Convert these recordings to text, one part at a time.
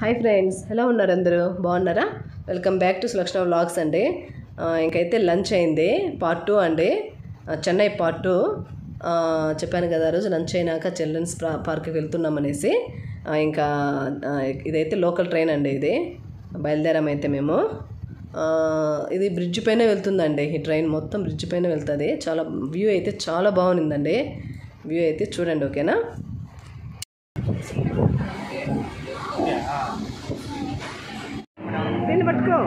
Hi friends ఎలా ఉన్నారు అందరూ? బాగున్నారా? Welcome back to Sulakshana vlogs అండి. ఇంకైతే లంచ్ అయింది పార్ట్ టూ అండి. చెన్నై పార్ట్ టూ చెప్పాను కదా రోజు లంచ్ అయినాక చిల్డ్రన్స్ పార్క్కి వెళ్తున్నాం అనేసి. ఇంకా ఇదైతే లోకల్ ట్రైన్ అండి ఇది. బయలుదేరామైతే మేము. ఇది బ్రిడ్జ్ పైన వెళ్తుందండి. ఈ ట్రైన్ మొత్తం బ్రిడ్జ్ పైన వెళ్తుంది. చాలా వ్యూ అయితే చాలా బాగుందండి. వ్యూ అయితే చూడండి ఓకేనా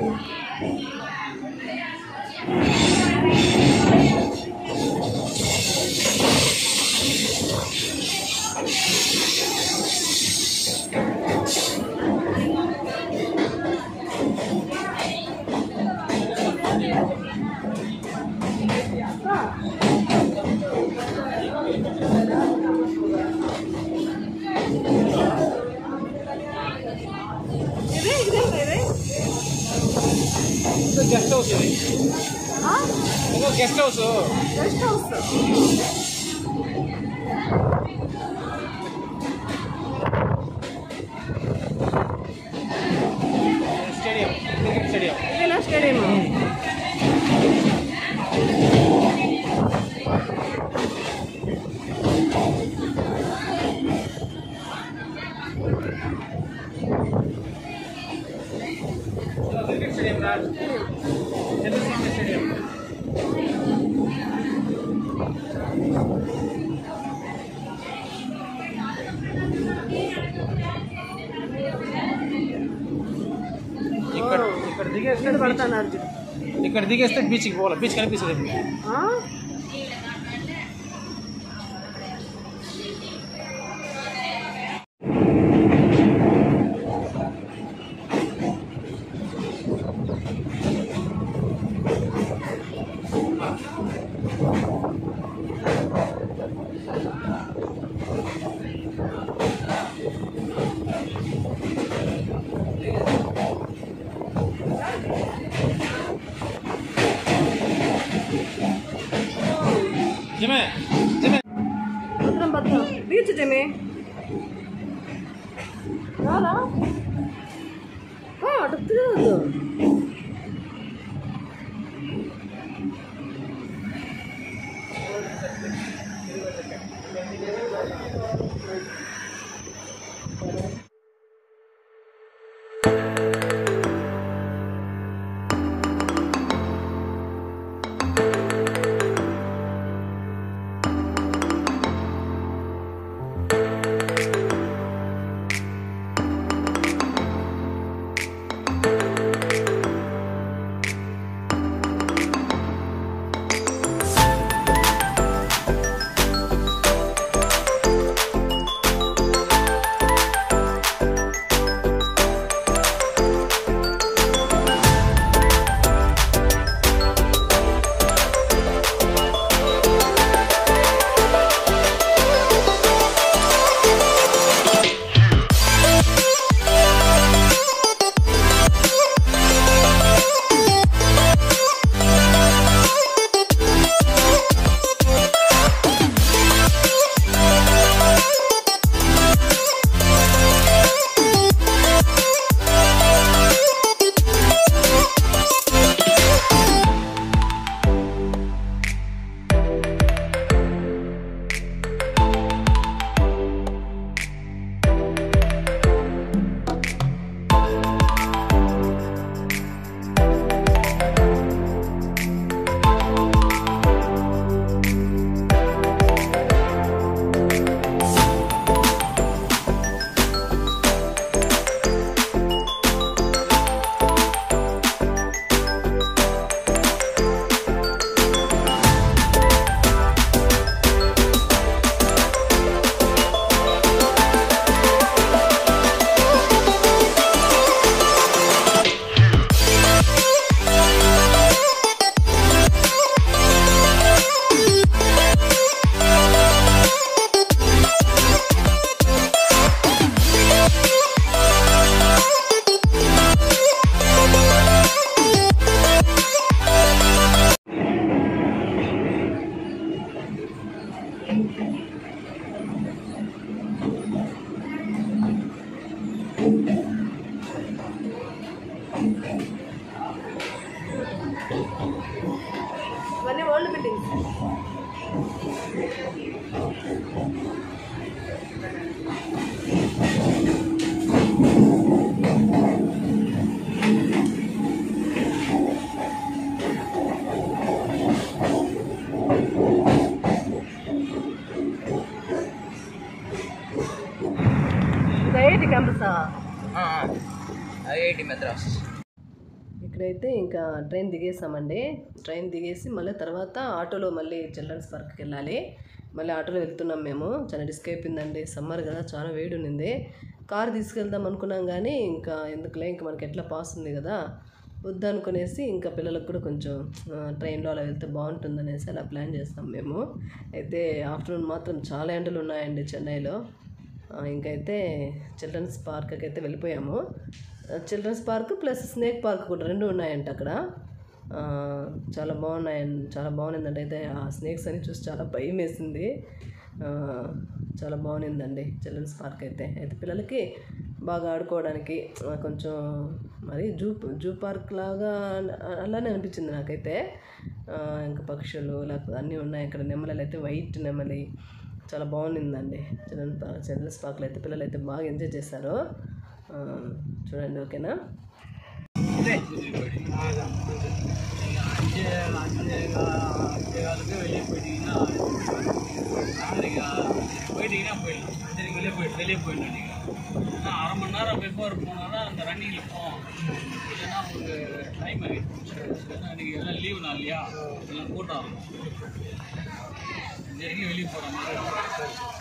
ఇదే ಬಿಗ್ಗೆಸ್ಟ್ ಬೀಚಿಗೆ ಹೋಗಲ್ಲ ಬೀಚ್ ಕಡೆ ಬೀಚ್ ಇದೆ క్యాంపసా ఐఐటి మద్రాస్. ఇక్కడైతే ఇంకా ట్రైన్ దిగేసామండి. ట్రైన్ దిగేసి మళ్ళీ తర్వాత ఆటోలో మళ్ళీ చిల్డ్రన్స్ పార్క్కి వెళ్ళాలి. మళ్ళీ ఆటోలో వెళ్తున్నాం మేము. చాలా డిస్క్ అయిపోయిందండి. సమ్మర్ కదా చాలా వేడి ఉన్నింది. కార్ తీసుకెళ్దాం అనుకున్నాం కానీ ఇంకా ఎందుకులే ఇంకా మనకి ఎట్లా పాస్ ఉంది కదా. వద్దనుకునేసి ఇంకా పిల్లలకు కూడా కొంచెం ట్రైన్లో అలా వెళ్తే బాగుంటుందనేసి అలా ప్లాన్ చేస్తాం మేము. అయితే ఆఫ్టర్నూన్ మాత్రం చాలా ఎండలు ఉన్నాయండి చెన్నైలో. ఇంకైతే చిల్డ్రన్స్ పార్క్కి అయితే వెళ్ళిపోయాము children's park plus snake park కూడా రెండు ఉన్నాయంట అక్కడ. చాలా బాగున్నాయండి చాలా బాగుందండి అయితే ఆ స్నేక్స్ అని చూసి చాలా భయం వేసింది. చాలా బాగుందండి చిల్డ్రన్స్ పార్క్ అయితే. అయితే పిల్లలకి బాగా ఆడుకోవడానికి కొంచెం మరి జూ జూ పార్క్ లాగా అలానే అనిపించింది నాకైతే. ఇంకా పక్షులు లేకపోతే అన్నీ ఉన్నాయి. ఇక్కడ నెమలలు అయితే వైట్ నెమలి చాలా బాగుండిందండి చిల్డ్రన్ పార్క్ చిల్డ్రన్స్ పార్క్లో అయితే పిల్లలు అయితే బాగా ఎంజాయ్ చేశారు ఆ, చూడండి ఓకేనా அஞ்சேகாலுக்கு வெளியே போயிட்டீங்கன்னா நாளைக்கு போயிட்டீங்கன்னா போயிடலாம் அஞ்சரைக்கு வெளியே போயிட்டு வெளியே போயிடலாம் நீங்கள் ஆனால் அரை மணி நேரம் பிஃபோர் போனால் தான் அந்த ரன்னிங்கில் போவோம். இல்லைன்னா உங்களுக்கு டைம் ஆகிடுச்சு ஏன்னா நீங்கள் எல்லாம் லீவ் நாள் இல்லையா? எல்லாம் கூட்டம் இருக்கும் வெளியே போகிற மாதிரி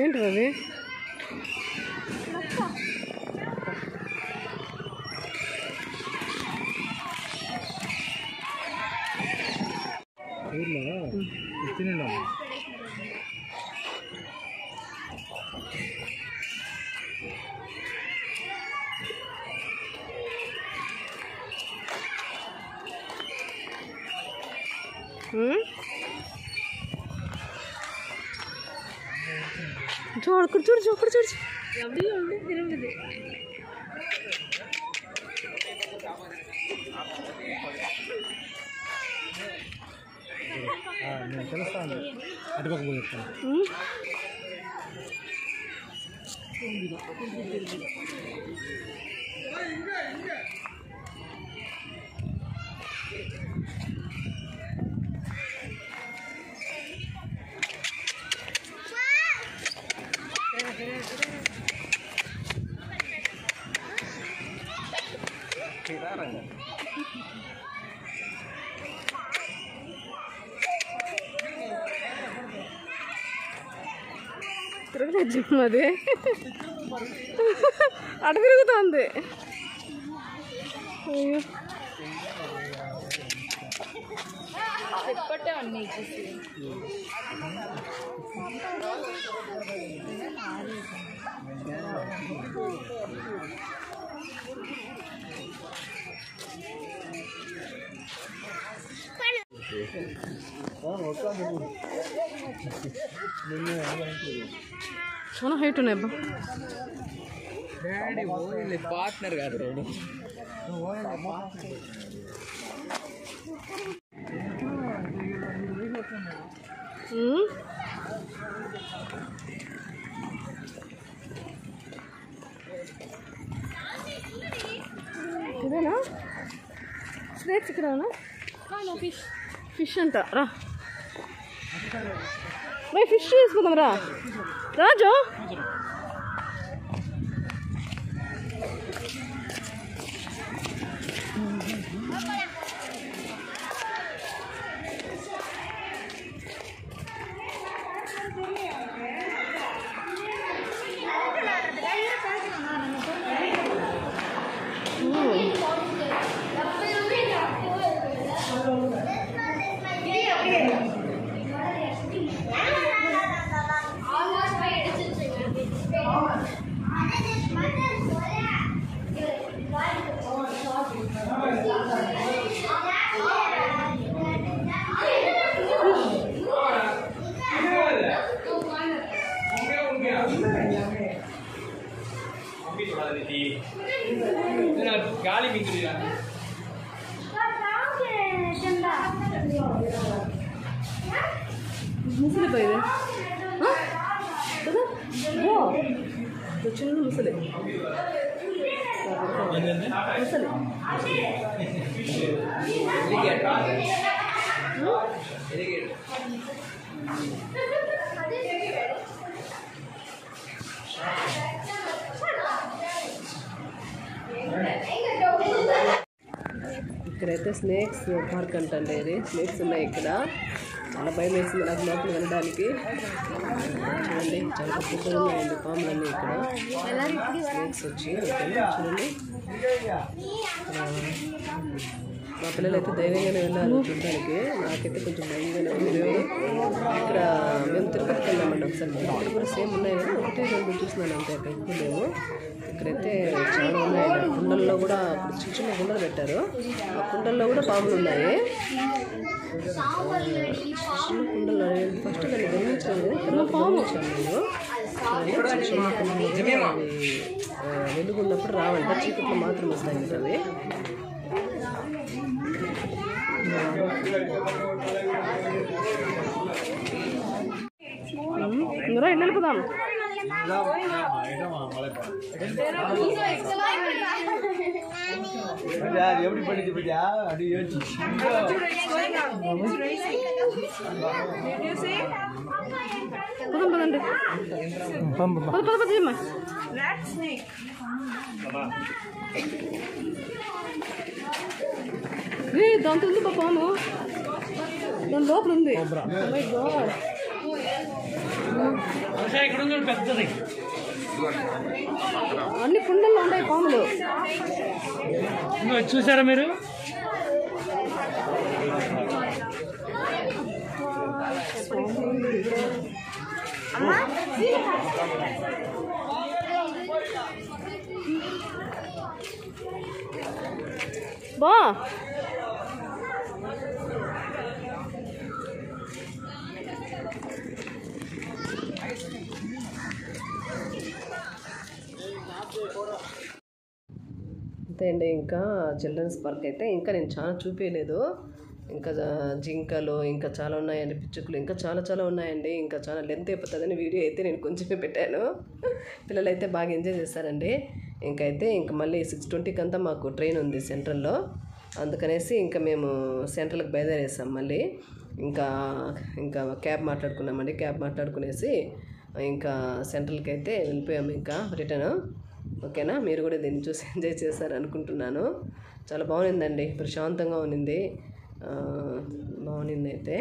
ఏంటి అవి ఊర్లో ఇచ్చినండి చూడు ఇక్కడ చూడు ఇక్కడ చూడు. నేను తెలుస్తాను అటుపక్క పోయి வச்சுக்கும் அது அடுத்திருக்கு தான் வந்து ஐயோ ഇപ്പട്ടെ വണ്ണി നോക്കാൻ പിന്നെ ഞാൻ വാങ്ങിച്ചു చాలా హైట్ ఉన్నాయి అబ్బా. డాడీ ఓన్లీ పార్ట్నర్ కాదు. ఇదేనా? స్నేక్స్ ఇక్కడ ఫిష్ ఫిష్ అంట రా. బై ఫిష్ తీసుకుందాం రా రాజు స్నేక్స్ పార్క్ అంటే ఇది. స్నేక్స్ ఉన్నాయి ఇక్కడ. చాలా భయం వేసింది నాకు లోపల వెళ్ళడానికి. చూడండి చాలా పెద్దగా ఉన్నాయండి పాములన్నీ ఇక్కడ. స్నేక్స్ వచ్చి చూడండి. మా పిల్లలు అయితే ధైర్యంగానే వెళ్ళాలి చూడడానికి నాకైతే కొంచెం భయంగానే ఉంది. ఇక్కడ మేము తిరుపతికి వెళ్ళామండి ఒకసారి. తిరుపతి కూడా సేమ్ ఉన్నాయి కానీ ఒకటే రెండు చూస్తున్నాను అంతే అక్కడ ఎక్కువ లేవు. ఇక్కడైతే చాలా ఉన్నాయి కుండల్లో కూడా చిన్న చిన్న కుండలు పెట్టారు. ఆ కుండల్లో కూడా పాములు ఉన్నాయి. చిన్న కుండలు ఫస్ట్ దాన్ని గమనించాను తర్వాత గమనించాను నేను. చిన్న కుండలు వెలుగున్నప్పుడు రావంట చీకట్లో మాత్రం వస్తాయి అవి. இங்கே என்ன எழுப்புதான் எப்படி படிச்சு படியா அப்படி யோசிச்சு ఏ దాంతో ఉంది పాప పాము దాని లోపల ఉంది. Oh పెద్దది. అన్ని కుండల్లో ఉన్నాయి పాములు. చూసారా మీరు? బా. అంతే అండి ఇంకా చిల్డ్రన్స్ పార్క్ అయితే ఇంకా నేను చాలా చూపించలేదు. ఇంకా జింకలు ఇంకా చాలా ఉన్నాయండి పిచ్చుకలు ఇంకా చాలా చాలా ఉన్నాయండి. ఇంకా చాలా లెంత్ అయిపోతుందని వీడియో అయితే నేను కొంచెమే పెట్టాను. పిల్లలు అయితే బాగా ఎంజాయ్ చేస్తారండి. ఇంకైతే ఇంకా మళ్ళీ సిక్స్ ట్వంటీకి అంతా మాకు ట్రైన్ ఉంది సెంట్రల్లో అందుకనేసి ఇంకా మేము సెంట్రల్కి బయలుదేరేసాం మళ్ళీ. ఇంకా ఇంకా క్యాబ్ మాట్లాడుకున్నామండి. క్యాబ్ మాట్లాడుకునేసి ఇంకా సెంట్రల్కి అయితే వెళ్ళిపోయాము ఇంకా రిటర్న్ ఓకేనా? మీరు కూడా దీన్ని చూసి ఎంజాయ్ చేశారు అనుకుంటున్నాను. చాలా బాగుందండి ప్రశాంతంగా ఉన్నింది. బాగుంది అయితే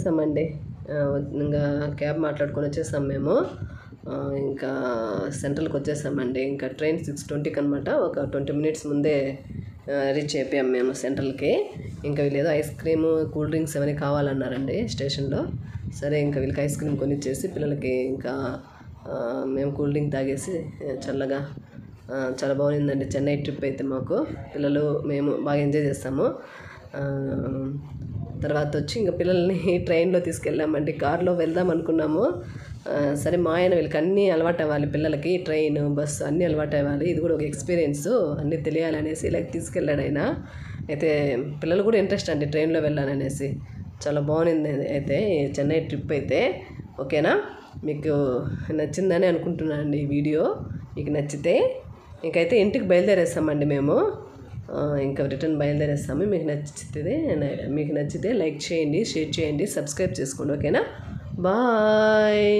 వచ్చేసామండి ఇంకా క్యాబ్ మాట్లాడుకొని వచ్చేసాం మేము. ఇంకా సెంట్రల్కి వచ్చేసామండి ఇంకా ట్రైన్ సిక్స్ ట్వంటీకి అనమాట ఒక ట్వంటీ మినిట్స్ ముందే రీచ్ అయిపోయాం మేము సెంట్రల్కి. ఇంకా వీళ్ళు ఏదో ఐస్ క్రీమ్ కూల్ డ్రింక్స్ అవన్నీ కావాలన్నారండి స్టేషన్లో. సరే ఇంకా వీళ్ళకి ఐస్ క్రీమ్ కొనిచ్చేసి పిల్లలకి ఇంకా మేము కూల్ డ్రింక్ తాగేసి చల్లగా చాలా బాగుందండి. చెన్నై ట్రిప్ అయితే మాకు. పిల్లలు మేము బాగా ఎంజాయ్ చేస్తాము. తర్వాత వచ్చి ఇంకా పిల్లల్ని ట్రైన్లో తీసుకెళ్ళామండి కారులో వెళ్దాం అనుకున్నాము. సరే మా ఆయన వీళ్ళకి అన్నీ అలవాటు అవ్వాలి పిల్లలకి ట్రైన్ బస్సు అన్నీ అలవాటు అవ్వాలి ఇది కూడా ఒక ఎక్స్పీరియన్స్ అన్నీ తెలియాలనేసి ఇలా తీసుకెళ్ళాడు ఆయన. అయితే పిల్లలు కూడా ఇంట్రెస్ట్ అండి ట్రైన్లో వెళ్ళాలనేసి. చాలా బాగుంది అయితే చెన్నై ట్రిప్ అయితే. ఓకేనా? మీకు నచ్చిందని అనుకుంటున్నాను అండి ఈ వీడియో. మీకు నచ్చితే ఇంకైతే ఇంటికి బయలుదేరేస్తామండి మేము. ఇంకా రిటర్న్ బయలుదేరేస్తాము. మీకు నచ్చితే మీకు నచ్చితే లైక్ చేయండి షేర్ చేయండి సబ్స్క్రైబ్ చేసుకోండి ఓకేనా? బాయ్.